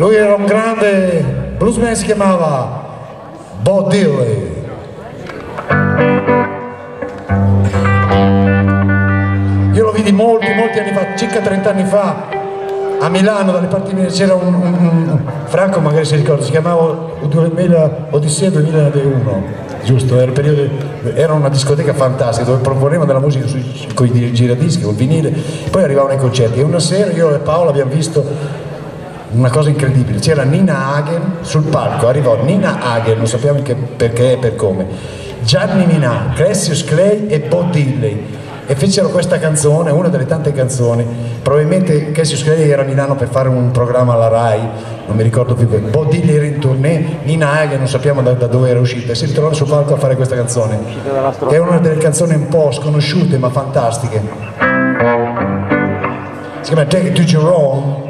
Lui era un grande bluesman, si chiamava Bo Diddley. Io lo vidi molti, molti anni fa, circa 30 anni fa, a Milano, dalle parti mie, c'era un, un, un, Franco magari si ricorda, si chiamava 2000, Odissea 2001, giusto? Era, periodo, era, una discoteca fantastica dove proponevano della musica con i giradischi, con il vinile, poi arrivavano i concerti e una sera io e Paolo abbiamo visto una cosa incredibile, c'era Nina Hagen sul palco, arrivò Nina Hagen, non sappiamo perché e per come, Gianni Minà, Cassius Clay e Bo Diddley e fecero questa canzone, una delle tante canzoni, probabilmente Cassius Clay era a Milano per fare un programma alla RAI, non mi ricordo più, Bo Diddley era in tournée, Nina Hagen non sappiamo da, da dove era uscita, e si ritrovava sul palco a fare questa canzone, che è una delle canzoni un po' sconosciute ma fantastiche. Si chiama Take It to Jerome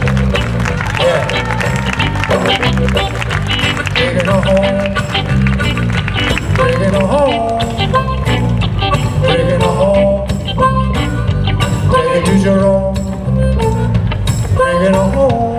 Digging a hole, home, a hole, digging to your own, digging a.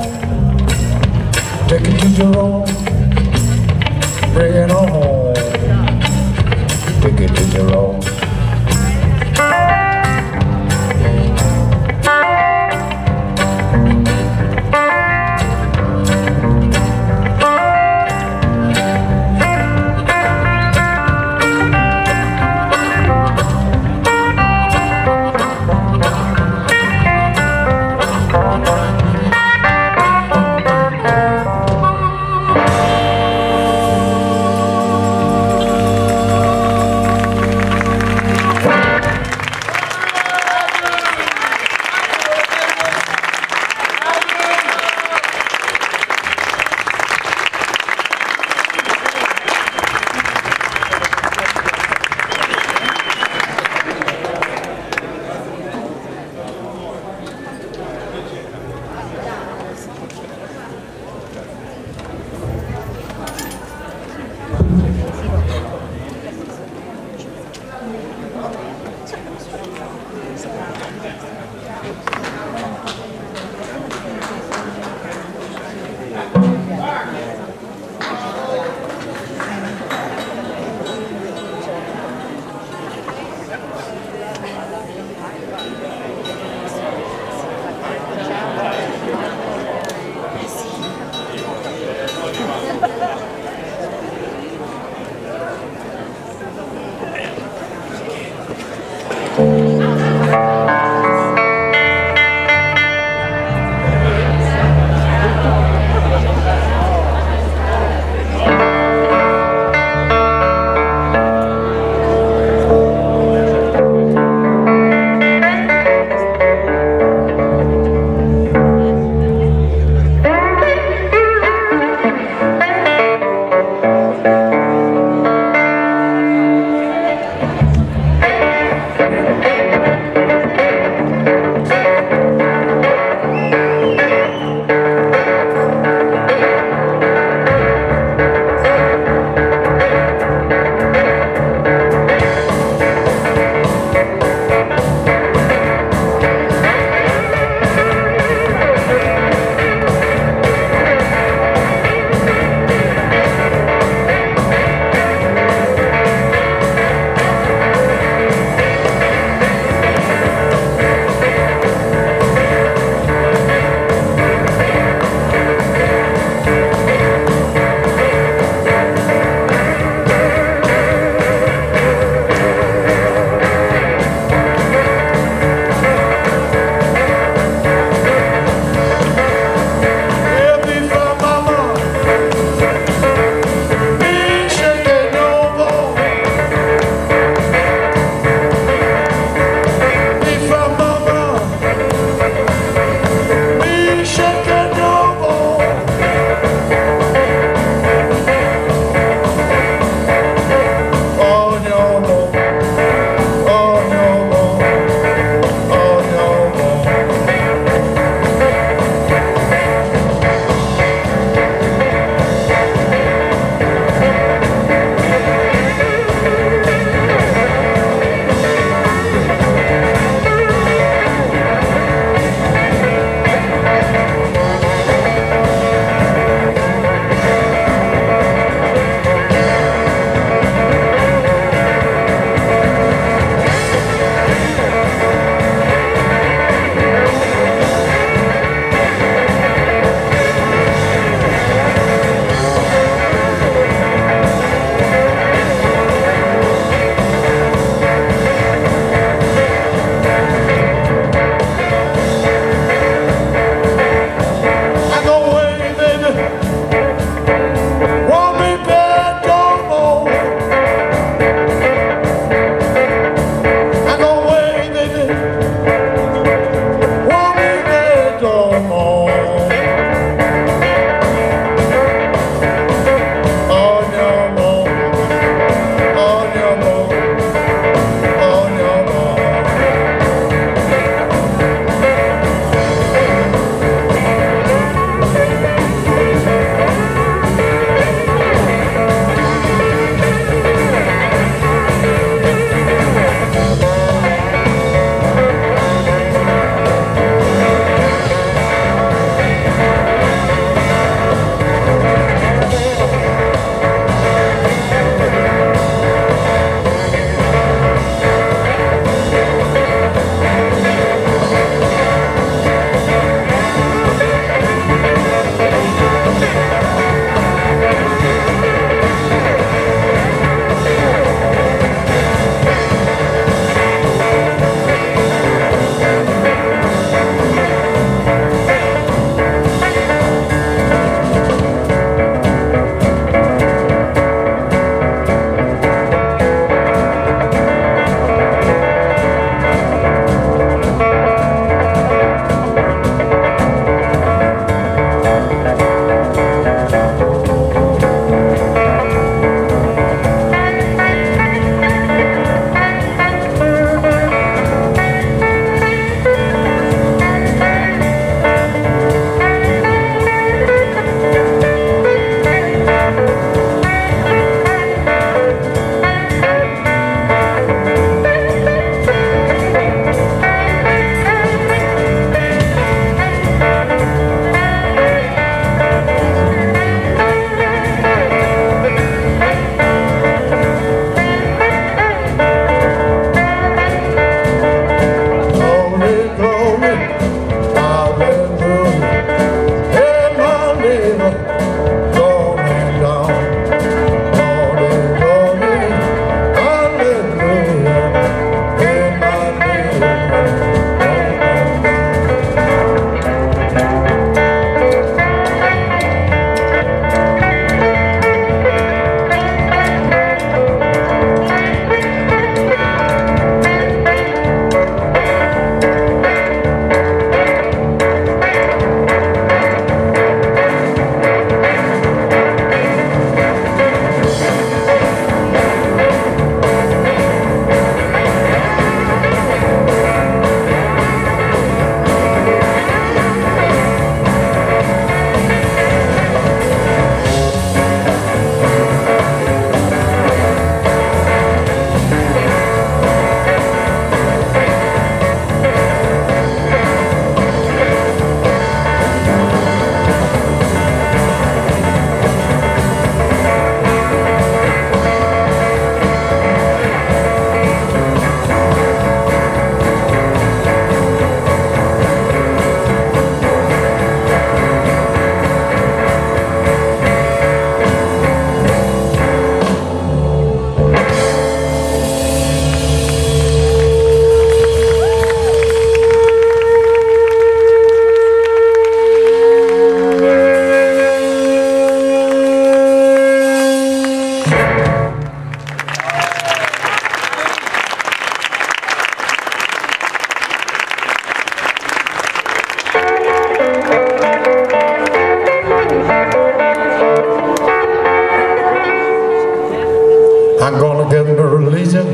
I'm gonna get into religion.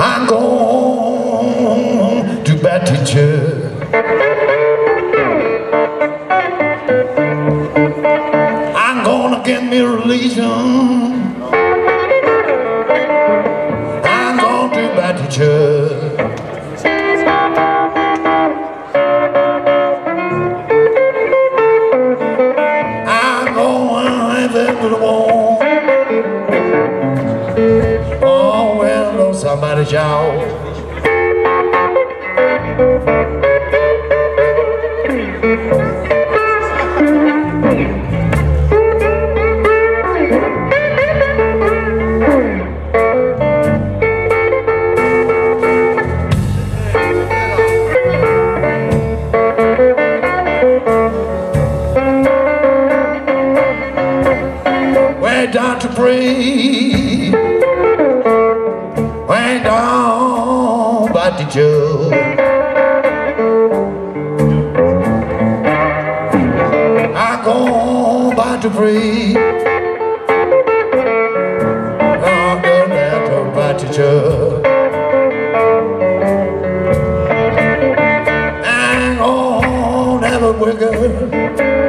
I'm going to bad teacher. I'm gonna get me religion. I'm going to bad teacher. 나는 물건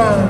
time.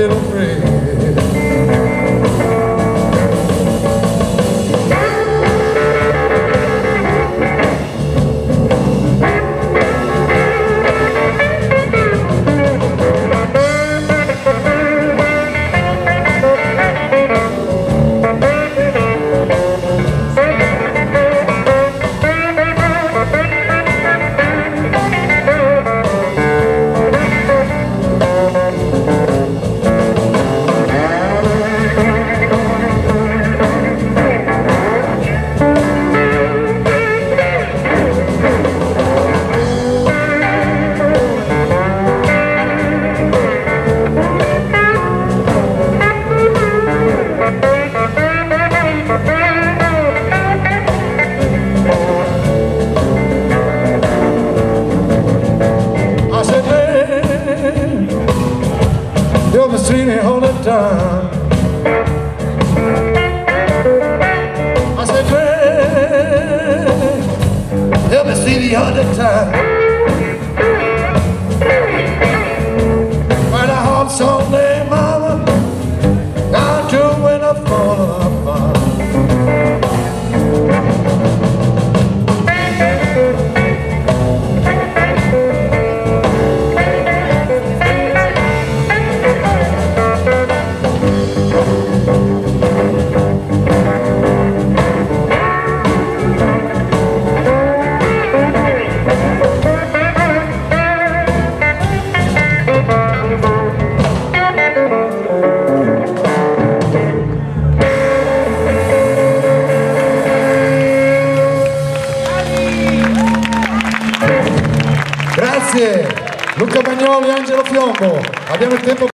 brasileiro